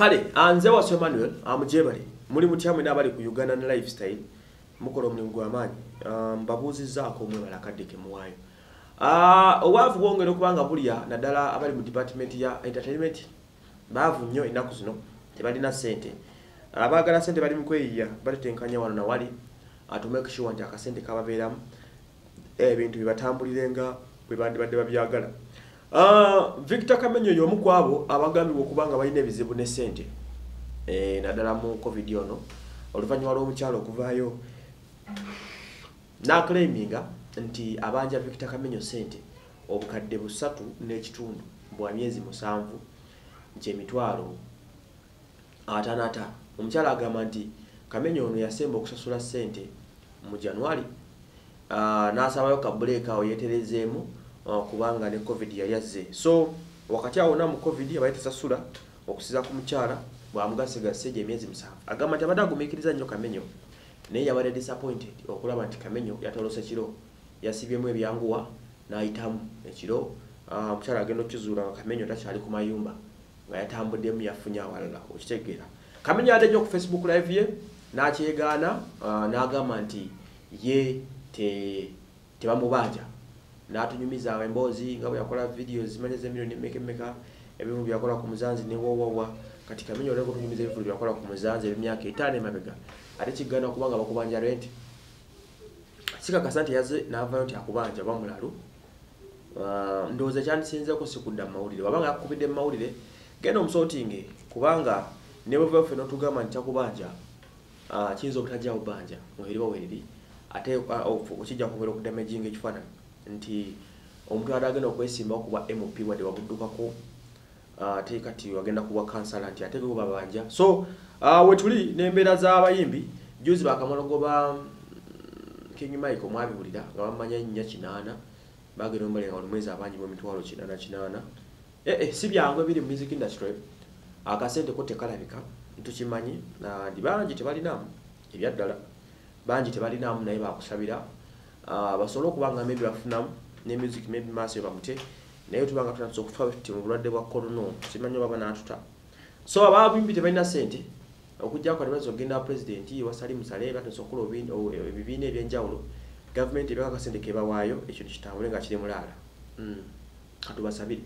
kale anze waso emmanuel amujebale muli mutyamwe n'abali ku uganda ne lifestyle. Mukola omulimu gw'amaanyi Ah, mbabuuzizzaako omwebala akadde kemuwaayo Ah, obwavu bwongera okubanga bulya naddala abali mu department ya entertainment. Baavu nnyo ennaku zino tebalina ssente. Abaagala ssente bali mu kweyiya batetenkanya wano nawali atumake sure nti akasente kababeeramu. Ebintu bibatambulirenga bwe bandibadde babyagala. Ah, victor kamenyo y'omu ku abo abagambibwa okuba nga balina ebizibu ne ssente. Eh, naddala mu covid ono oluvannyuma lw'omukyalo okuvaayo n'aclaiminga nti abanja victor kamenyo ssente obukadde busatu n'ekitundu bwa myezi musanvu kyemitwalo ataano ataano omukyala agamba nti kamenyo ono yasemba okusasula ssente mu january Ah, n'asabayo kabuleeka ah, kubanga ne covid yali azze. So wakati awo wonna mu covid abaye tesasula okusiza ku mukyala bwamugasigase gye emyezi musanvu. Agamba nti abadde agumiikiriza nnyo kamenyo naye yabadde disappointed okulaba nti kamenyo yatolose kiro. Yasibyemu ebyanguwa n'ayitamu ekiro. Ah, omukyala agenda okukizuula nga kamenyo takyali ku mayumba nga yatambuddemu yafunye awalala okitegeera. Kamenyo yadde nnyo ku facebook live ye n'akyegaana ah, n'agamba nti ye te tebamubanja n'atunyumiza emboozi nga bwe yakola videos zimanye z'emiliyoni mmeka mmeka? Ebimu byakola ku muzanzi ne wawawa kati kamenyo oleko tunyumiza ebivulo byakola ku muzanzi ebimyaka etaano emabega. Ate kigaana okuba nga bakubanja rent. Sikakasa nti yaze n'avayo nti akubanja bamulalu Ah, ndowooza ekyandisinzeeko si kudda mu mawulire. Wabanga yakukubidde mu mawulire genda omusootinge kubanga ne bwe vaffe n'otugamba nti kyakubanja ah, kiyinza obutajjawo bbanja mweri wawereri ate ah, ofu- okijja kwongera okudamaginga ekifaananyi nti omuntu ade agenda okwesimbawo kuba mp wadde wabuddukako ah, ate kati wagenda kuba kansala nti ate go babanja. So ah, wetuli n'embeera z'abayimbi juzi bakamalogoba mm, king mike omwabiwulira nga bamanya nnya kinaana bagenda omubalenga buli mwezi abangi bwemitwalo kinaana kinaana. Eh, eh, si byangu ebiri mu music industry akasente ko tekalabika tukimanyi ndi bangi tebalinamu ebyaddala. Bangi tebalinamu naye bakusabira basobole okuba nga maybe bafunamu ne music maybe maaso bamute naye tubanga tunatuse okufa tuti mu bulwadde bwa corona simanyi oba banatuta. So ababimbi tebalina ssente okujjako ne baza okugenda president wasali musale batuse okukola ebibiina ebyenjawulo. Gavumenti ebeka akasente kebawaayo ekyo tikitambule nga kiri mulaala Mm. katubasabire